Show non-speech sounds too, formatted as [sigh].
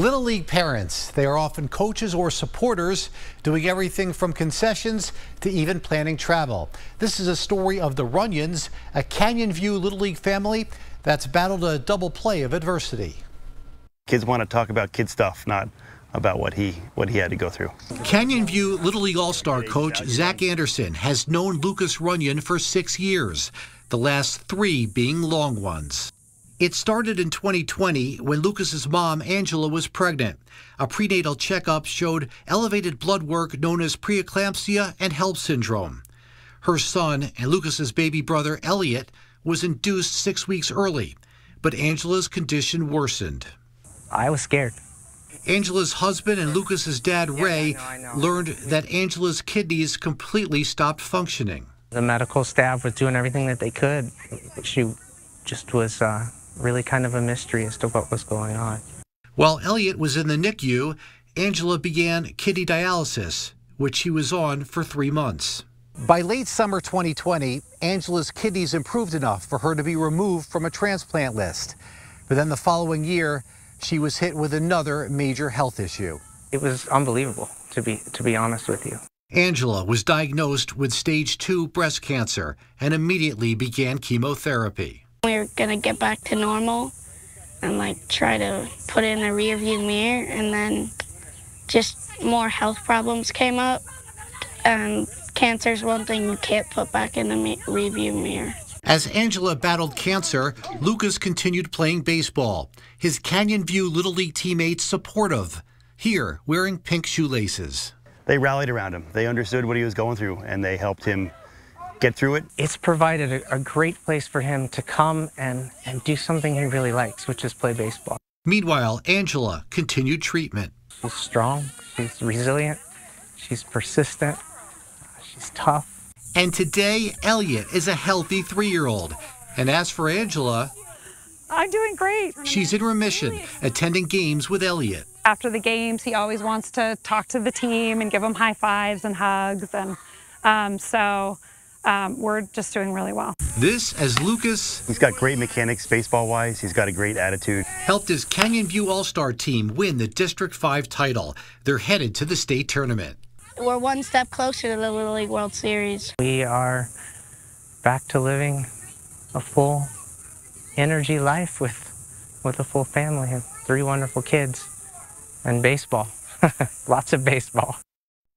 Little League parents, they are often coaches or supporters, doing everything from concessions to even planning travel. This is a story of the Runyons, a Canyon View Little League family that's battled a double play of adversity. Kids want to talk about kid stuff, not about what he what he had to go through. Canyon View Little League All-Star coach Zach Anderson has known Lucas Runyon for six years, the last three being long ones. It started in 2020 when Lucas's mom, Angela, was pregnant. A prenatal checkup showed elevated blood work known as preeclampsia and HELLP syndrome. Her son and Lucas's baby brother, Elliot, was induced six weeks early, but Angela's condition worsened. I was scared. Angela's husband and Lucas's dad, Ray, I know, I know. learned that Angela's kidneys completely stopped functioning. The medical staff was doing everything that they could. She just was uh, really kind of a mystery as to what was going on. While Elliot was in the NICU, Angela began kidney dialysis, which he was on for three months. By late summer 2020, Angela's kidneys improved enough for her to be removed from a transplant list. But then the following year, she was hit with another major health issue. It was unbelievable, to be, to be honest with you. Angela was diagnosed with stage two breast cancer and immediately began chemotherapy. We are going to get back to normal and like try to put it in the rearview mirror and then just more health problems came up and cancer is one thing you can't put back in the rearview mirror. As Angela battled cancer, Lucas continued playing baseball. His Canyon View Little League teammates supportive, here wearing pink shoelaces. They rallied around him. They understood what he was going through and they helped him get through it. It's provided a, a great place for him to come and, and do something he really likes, which is play baseball. Meanwhile, Angela continued treatment. She's strong, she's resilient, she's persistent, she's tough. And today, Elliot is a healthy three year old. And as for Angela, I'm doing great. She's in remission, attending games with Elliot. After the games, he always wants to talk to the team and give them high fives and hugs. And um, so um, we're just doing really well. This as Lucas. He's got great mechanics baseball wise. He's got a great attitude. Helped his Canyon View All Star team win the District 5 title. They're headed to the state tournament. We're one step closer to the Little League World Series. We are back to living a full energy life with, with a full family and three wonderful kids and baseball. [laughs] Lots of baseball.